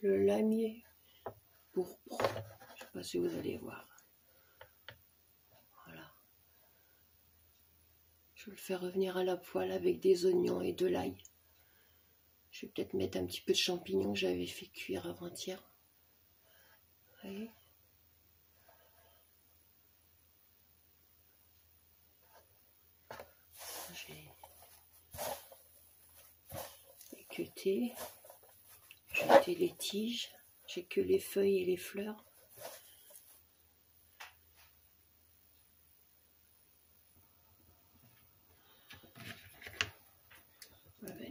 le lamier pourpre. Je sais pas si vous allez voir. Voilà. Je vais le faire revenir à la poêle avec des oignons et de l'ail. Je vais peut-être mettre un petit peu de champignons que j'avais fait cuire avant-hier. Voyez? Écuté, jeté les tiges, j'ai que les feuilles et les fleurs.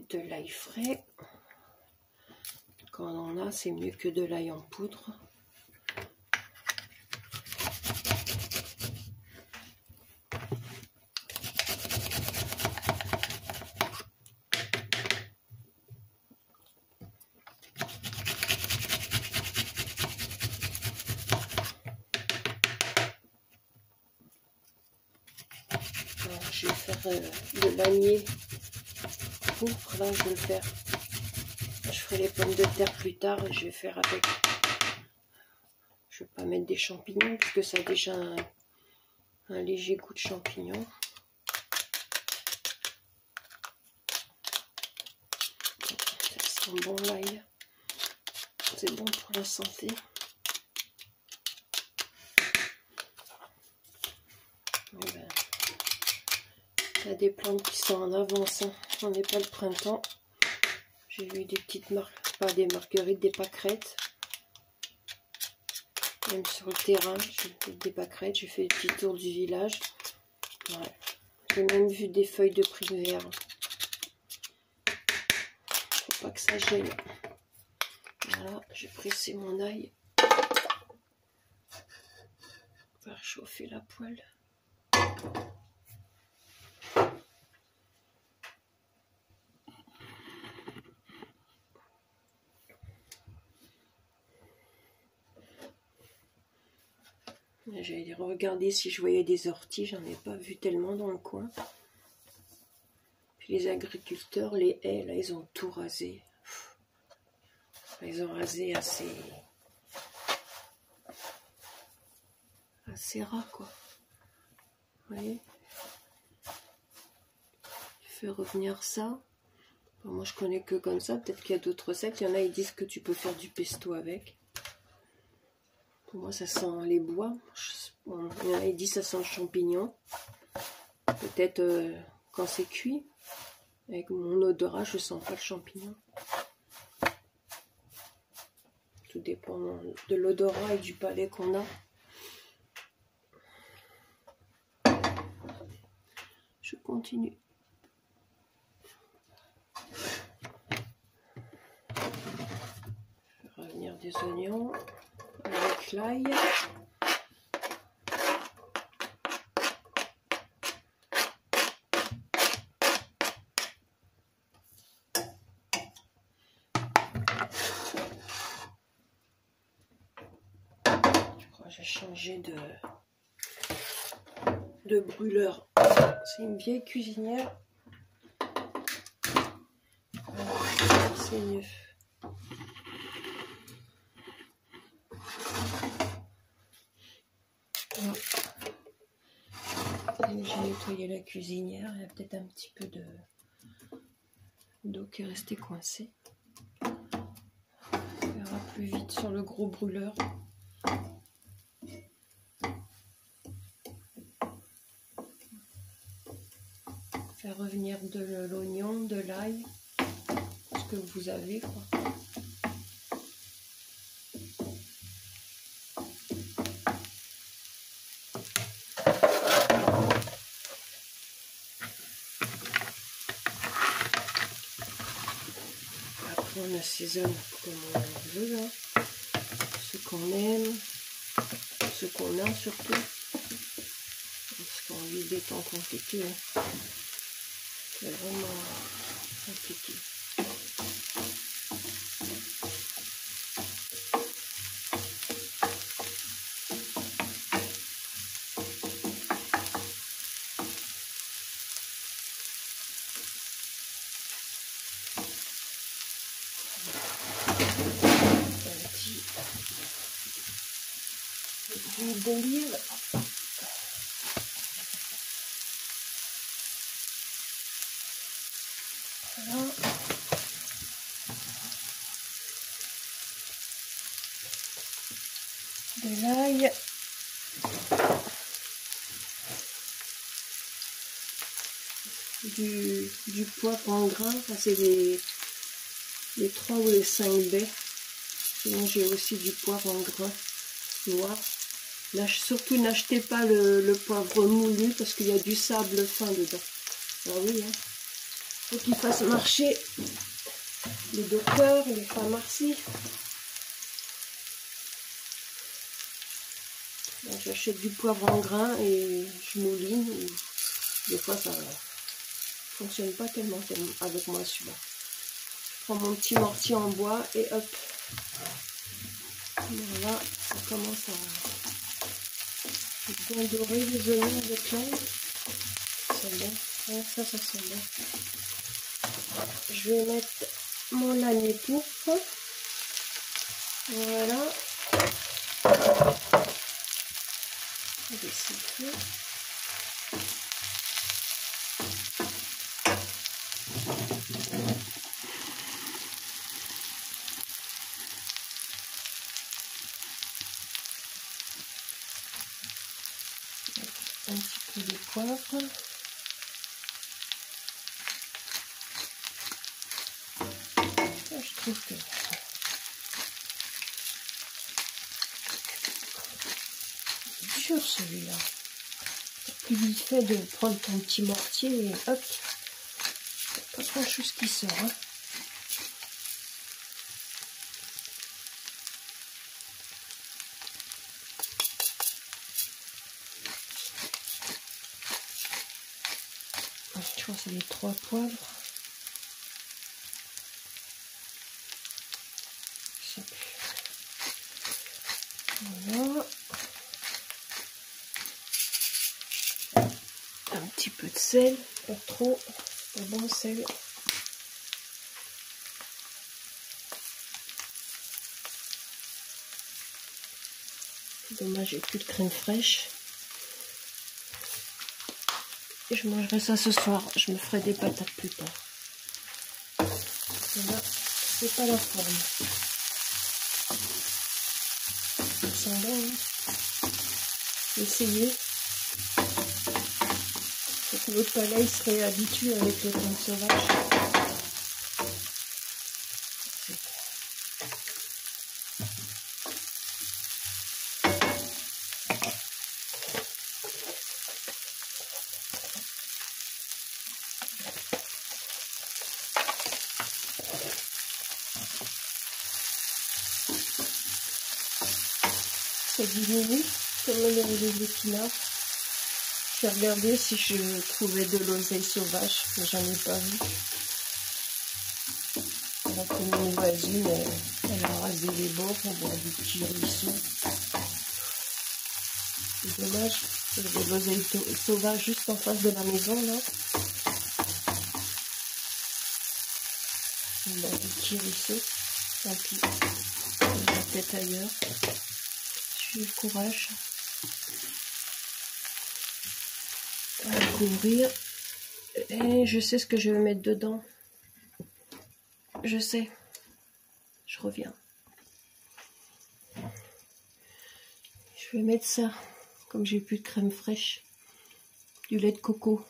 de l'ail frais. Quand on en a, c'est mieux que de l'ail en poudre. Je vais faire euh, le lanier pourpre, là je vais le faire. Je ferai les pommes de terre plus tard je vais faire avec. Je vais pas mettre des champignons puisque ça a déjà un, léger goût de champignons. Ça bon l'ail. C'est bon pour la santé. Il y a des plantes qui sont en avance. Hein. On n'est pas le printemps. J'ai vu des petites marques, pas des marguerites, des pâquerettes. Même sur le terrain, j'ai fait des pâquerettes. J'ai fait des petits tours du village. J'ai même vu des feuilles de primaire. Faut pas que ça gêne. Voilà, j'ai pressé mon ail. Faire chauffer la poêle. J'ai regardé si je voyais des orties, j'en ai pas vu tellement dans le coin. Puis les agriculteurs, les haies, là, ils ont tout rasé. Ils ont rasé assez... assez ras, quoi. Vous voyez? Je fais revenir ça. moi, je connais que comme ça. Peut-être qu'il y a d'autres recettes. Il y en a, ils disent que tu peux faire du pesto avec moi, ça sent les bois? il en a dit ça sent le champignon. Peut-être euh, quand c'est cuit. Avec mon odorat, je sens pas le champignon. Tout dépend de l'odorat et du palais qu'on a. Je continue. revenir des oignons que j'ai changé de, de brûleur. C'est une vieille cuisinière. C'est mieux. La cuisinière, il y a peut-être un petit peu de d'eau qui est restée coincée. Ça ira plus vite sur le gros brûleur. Faire revenir de l'oignon, de l'ail, ce que vous avez quoi. On assaisonne comme on veut, hein. ce qu'on aime, ce qu'on a surtout. Parce qu'on vit des temps compliqués. Hein. C'est vraiment du d'olive. Voilà. De l'ail. Du, du poivre en grain, ça c'est les, les 3 ou les 5 baies. Sinon j'ai aussi du poivre en grain noir. Surtout n'achetez pas le, poivre moulu parce qu'il y a du sable fin dedans. Ah oui, hein. faut qu'il fasse marcher les docteurs, les pharmacies. J'achète du poivre en grain et je mouline. Des fois ça fonctionne pas tellement, avec moi celui-là. Je prends mon petit mortier en bois et hop, voilà, ça commence à bien dorer les oignons avec l'angle. Sent bon. ça, ça sent bon. Je vais mettre mon lanier pourpre. Voilà. Je trouve que dur celui-là. Plus vite fait de prendre ton petit mortier et hop, pas grand chose qui sort. Hein. c'est les trois poivres. Voilà. Un petit peu de sel, pas trop, pas bon sel. Dommage, j'ai plus de crème fraîche. Et je mangerai ça ce soir. Je me ferai des patates plus tard. C'est pas la forme. Ça sent bon, hein Essayez. Faut que votre palais serait habitué avec le thym sauvage. Ça diminue comme les épinards. J'ai regardé si je trouvais de l'oseille sauvage, mais j'en ai pas vu. On a une voisine, elle, a rasé les bords pour boire du petit ruisseau. C'est dommage, il de l'oseille sauvage juste en face de la maison là. On boit du petit ruisseau, tant pis, on va peut-être ailleurs le courage à couvrir. Et je sais ce que je vais mettre dedans. Je sais. Je reviens. Je vais mettre ça. Comme j'ai plus de crème fraîche. Du lait de coco.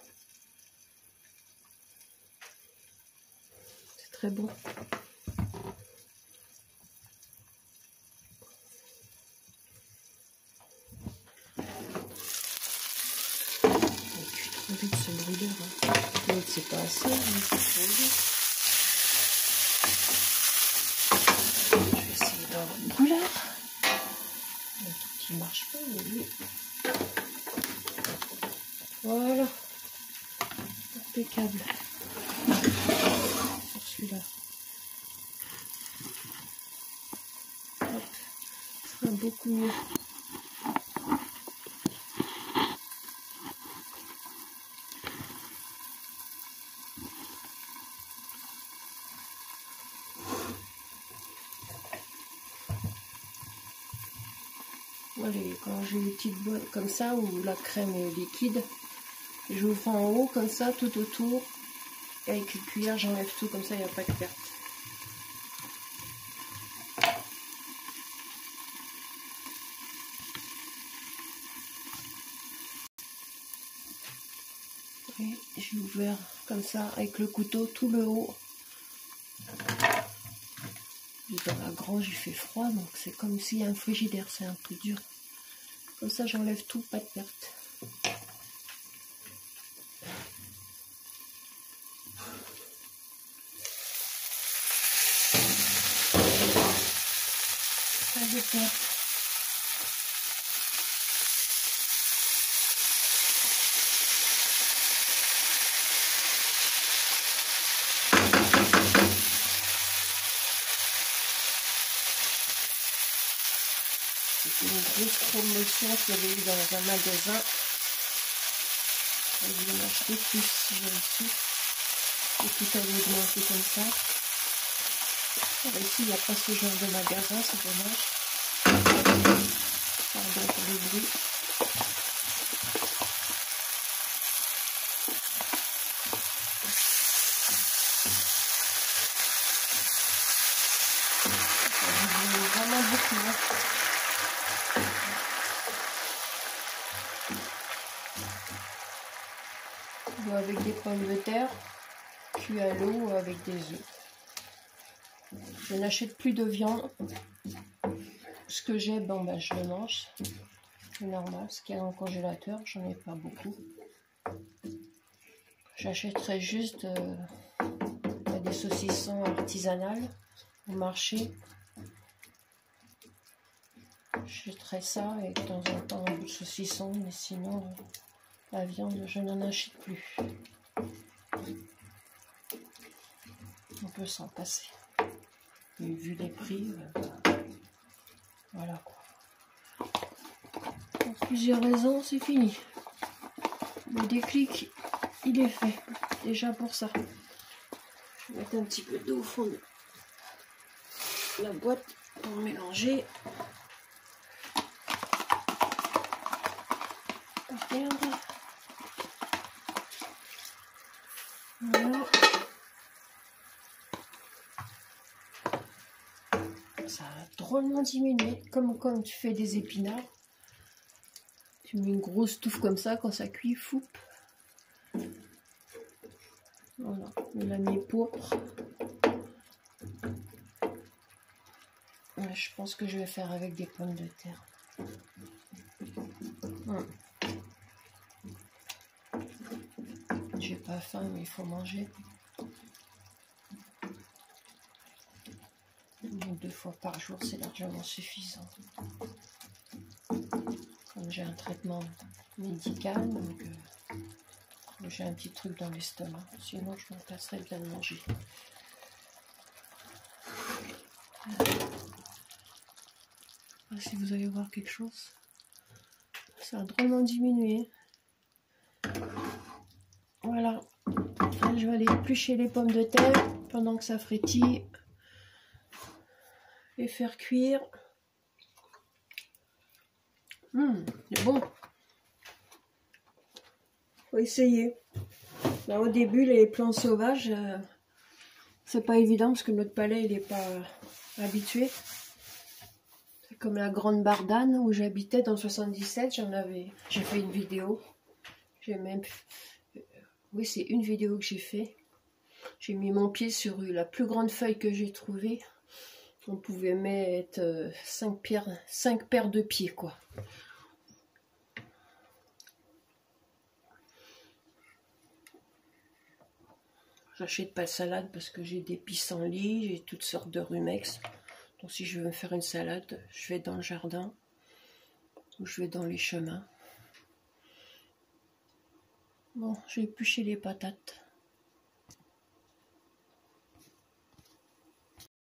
Très bon. c'est pas assez, mais c'est Je vais essayer d'avoir une tout petit marche pas, mais. Voilà. Impeccable. Celui-là. Sera beaucoup mieux. quand j'ai une petite boîte comme ça où la crème est liquide, fais en haut comme ça tout autour. Avec une cuillère j'enlève tout comme ça il n'y a pas de perte. j'ai ouvert comme ça avec le couteau tout le haut. dans la grange il fait froid donc c'est comme s'il y a un frigidaire, c'est un peu dur. Comme ça j'enlève tout, pas de perte. C'était une grosse promotion qu'il y avait eu dans un magasin. Je vais en acheter plus si j'ai reçu. Et tout avait augmenté comme ça. Ici, il n'y a pas ce genre de magasin, c'est dommage. Avec des pommes de terre, cuit à l'eau avec des œufs. Je n'achète plus de viande. Ce que j'ai, bon, ben, je le mange. Normal, ce qu'il y a dans le congélateur, j'en ai pas beaucoup. J'achèterai juste euh, des saucissons artisanales au marché. J'achèterai ça et de temps en temps du saucisson, mais sinon la viande, je n'en achète plus. On peut s'en passer. Vu les prix, euh, voilà quoi. Plusieurs raisons, c'est fini. Le déclic, il est fait. Déjà pour ça. Je vais mettre un petit peu d'eau au fond de la boîte pour mélanger. Ça a drôlement diminué, comme quand tu fais des épinards. Une grosse touffe comme ça, quand ça cuit, fou. Voilà, on a mis pourpre. je pense que je vais faire avec des pommes de terre. J'ai pas faim, mais il faut manger. deux fois par jour, c'est largement suffisant. J'ai un traitement médical, donc euh, j'ai un petit truc dans l'estomac. Sinon, je m'en passerais bien de manger. si vous allez voir quelque chose, ça a drôlement diminué. Voilà. je vais aller éplucher les pommes de terre pendant que ça frétille et faire cuire. Hum, c'est bon. Faut essayer. Là, au début, les plants sauvages, euh, c'est pas évident parce que notre palais, il n'est pas habitué. C'est comme la Grande Bardane où j'habitais dans 77. J'en avais, j'ai fait une vidéo. J'ai même, oui, c'est une vidéo que j'ai fait. J'ai mis mon pied sur la plus grande feuille que j'ai trouvée on pouvait mettre 5 euh, paires, 5 paires de pieds, quoi. J'achète pas de salade parce que j'ai des pissenlits, j'ai toutes sortes de rumex. Donc si je veux me faire une salade, je vais dans le jardin ou je vais dans les chemins. Bon, j'ai épluché les patates.